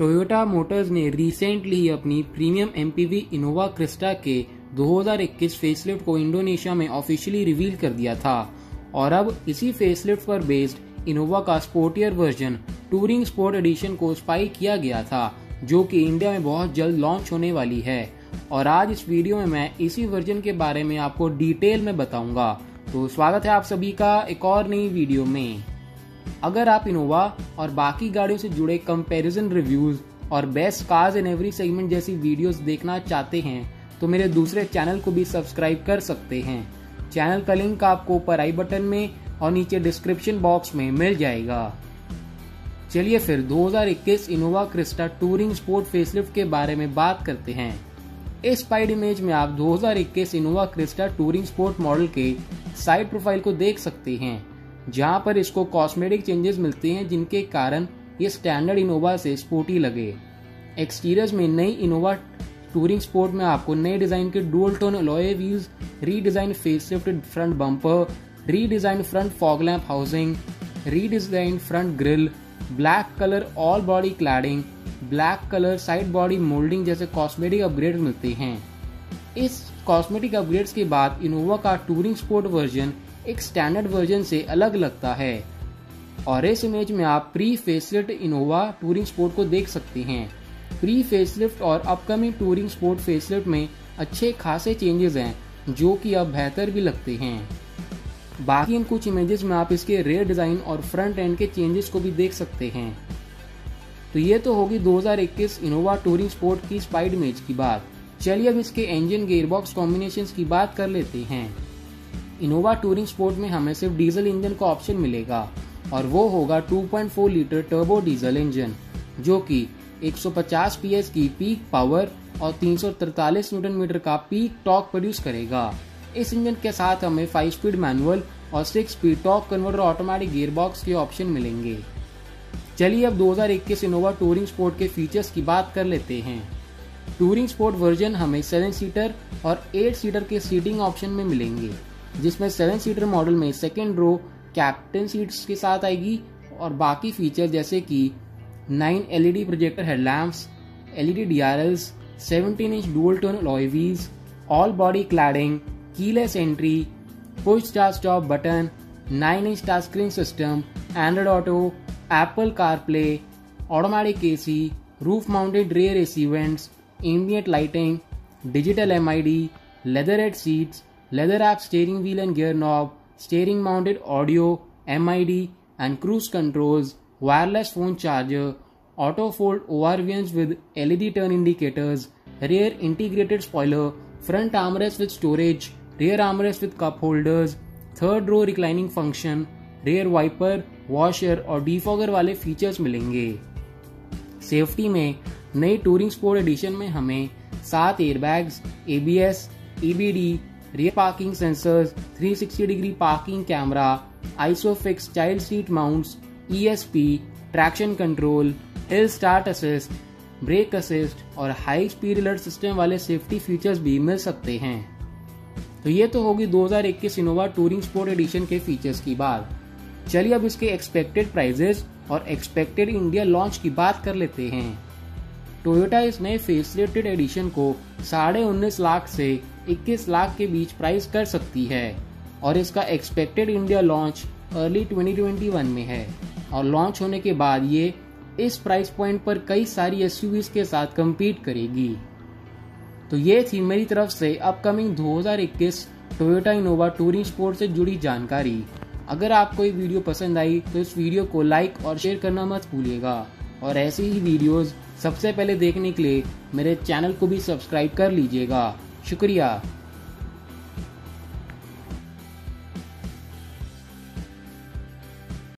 Toyota Motors ने recently अपनी premium MPV Innova Crysta के 2021 फेसलिफ्ट को इंडोनेशिया में ऑफिशियली रिवील कर दिया था। और अब इसी फेसलिफ्ट पर बेस्ड इनोवा का sportier version touring sport edition को स्पाई किया गया था, जो कि इंडिया में बहुत जल्द लॉन्च होने वाली है। और आज इस वीडियो में मैं इसी वर्जन के बारे में आपको डिटेल में बताऊँगा। तो स्वागत है आप सभी का एक और नई वीडियो में। अगर आप इनोवा और बाकी गाड़ियों से जुड़े कंपैरिजन रिव्यूज़ और best cars in every segment जैसी वीडियोस देखना चाहते हैं तो मेरे दूसरे चैनल को भी सब्सक्राइब कर सकते हैं। चैनल का लिंक आपको ऊपर आई बटन में और नीचे डिस्क्रिप्शन बॉक्स में मिल जाएगा। चलिए फिर 2021 Innova Crysta touring sport facelift के बारे में बात करते हैं। इस पाइड इमेज में आप 2021 Innova Crysta touring sport model के साइड प्रोफ़ाइल को देख सकते हैं। जहाँ पर इसको कॉस्मेटिक चेंजेस मिलते हैं, जिनके कारण ये स्टैंडर्ड इनोवा से स्पोर्टी लगे। एक्सटीरियर्स में नई इनोवा टूरिंग स्पोर्ट में आपको नए डिज़ाइन के dual tone alloy wheels redesign face lifted front bumper redesign front fog lamp housing redesign front grille black colour all body cladding black colour side body moulding जैसे cosmetic upgrade मिलते हैं। इस cosmetic upgrades के बाद Innova का touring sport version एक standard version से अलग लगता है। और इस इमेज में आप pre facelift Innova touring sport को देख सकते हैं। प्री फेसलिफ्ट और अपकमिंग टूरिंग स्पोर्ट फेसलिफ्ट में अच्छे खासे चेंजेस हैं, जो कि अब बेहतर भी लगते हैं। बाकी इन कुछ इमेजेस में आप इसके रेयर डिज़ाइन और फ्रंट एंड के चेंजेस को भी देख सकते हैं। तो ये तो होगी 2021 इनोवा टूरिंग स्पोर्ट की स्पाइड इमेज की बात। चलिए अब इसके इंजन गेयरबॉक्स कॉम्बिनेशन की बात कर लेते हैं। इनोवा टूरिंग स्पोर्ट में हमें सिर्फ़ डीजल इंजन का ऑप्शन मिलेगा और वो होगा 2.4 लीटर टर्बो डीजल इंजन, जो कि 150 पीएस की पीक पावर और 343 न्यूटन मीटर का पीक टॉक प्रोड्यूस करेगा। इस इंजन के साथ हमें 5 स्पीड मैनुअल और 6 speed torque converter automatic gearbox के ऑप्शन मिलेंगे। चलिए अब 2021 इनोवा टूरिंग स्पोर्ट के फीचर्स की बात कर लेते हैं। टूरिंग स्पोर्ट वर्जन हमें सेवन सीटर और एट सीटर के सीटिंग ऑप्शन में मिलेंगे। जिसमें सेवन सीटर मॉडल में सेकेंड रो कैप्टन सीट्स के साथ आएगी और बाकी फीचर जैसे कि nine LED projector headlamps LED DRLs 17 inch dual tone alloy wheels all body cladding keyless entry push start stop button 9 inch touch screen system Android auto Apple car play automatic AC roof mounted rear AC vents ambient lighting digital MID leathered seats leather wrapped steering wheel and gear knob, steering mounted audio, MID and cruise controls, wireless phone charger, auto fold ORVMs with LED turn indicators, rear integrated spoiler, front armrest with storage, rear armrest with cup holders, third row reclining function rear wiper washer और defogger वाले features मिलेंगे safety में नई touring sport edition में हमें सात airbags ABS EBD rear parking sensors, 360 degree parking camera, ISOFIX child seat mounts, ESP, traction control, hill start assist, brake assist और high speed alert system वाले safety features भी मिल सकते हैं। तो ये तो होगी 2021 इनोवा टूरिंग स्पोर्ट एडिशन के फीचर्स की बात। चलिए अब इसके एक्सपेक्टेड प्राइजेस और एक्सपेक्टेड इंडिया लॉन्च की बात कर लेते हैं। टोयोटा इस नए फेसलिफ्टेड एडिशन को साढ़े उन्नीस लाख से 21 लाख के बीच प्राइस कर सकती है और इसका एक्सपेक्टेड इंडिया लॉन्च अर्ली 2021 में है। और लॉन्च होने के बाद ये इस प्राइस पॉइंट पर कई सारी एस के साथ कम्पीट करेगी। तो ये थी मेरी तरफ़ से upcoming 2021 Toyota Innova touring sport से जुड़ी जानकारी। अगर आपको ये वीडियो पसंद आई तो इस वीडियो को लाइक और शेयर करना मत भूलिएगा। और ऐसी ही वीडियोस सबसे पहले देखने के लिए मेरे चैनल को भी सब्सक्राइब कर लीजिएगा। शुक्रिया।